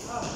Oh.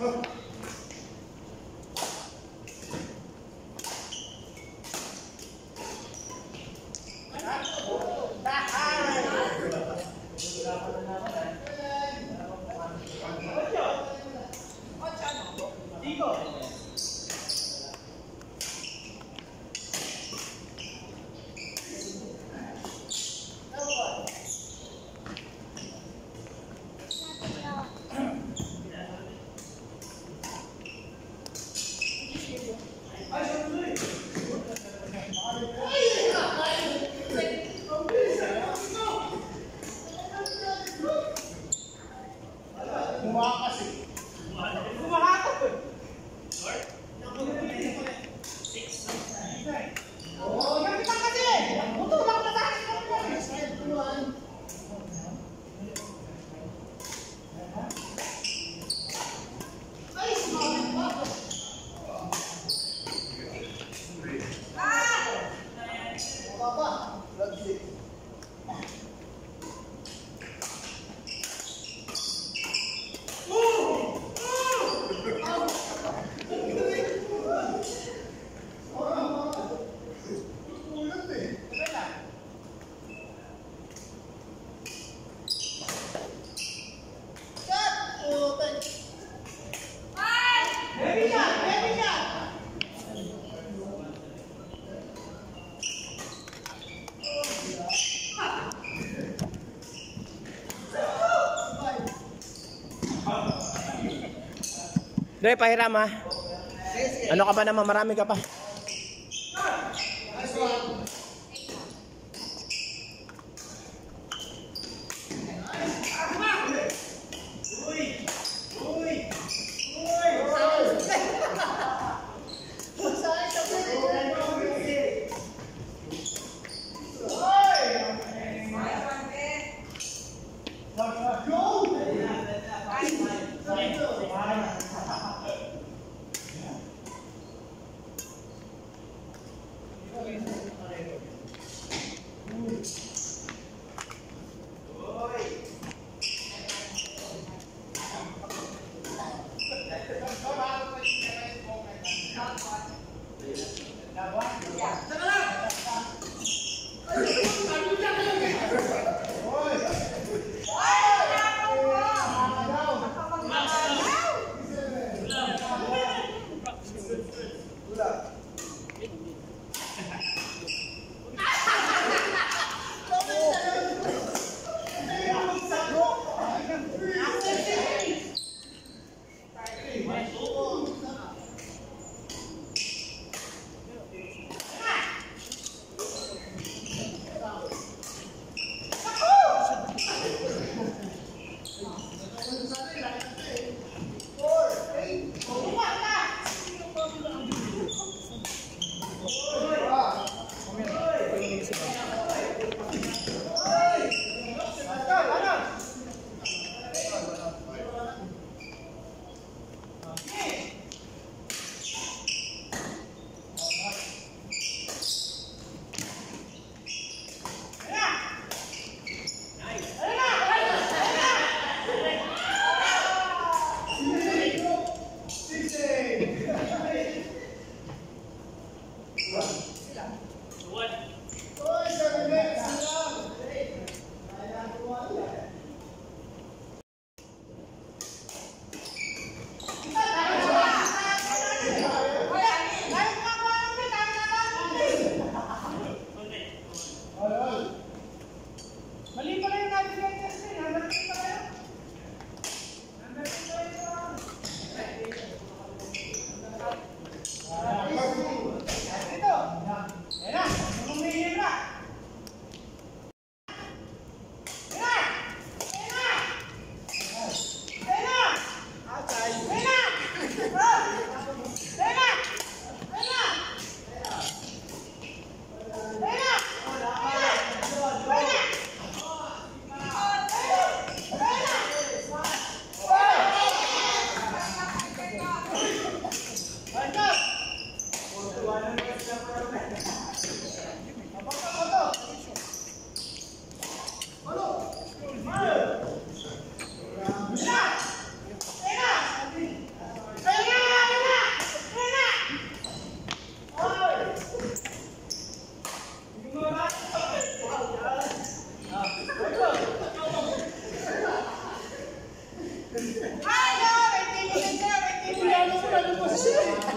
Huh? Gumawa kasi Pre, pahiram ha. Ano ka ba naman? Marami ka pa. Go! That's it.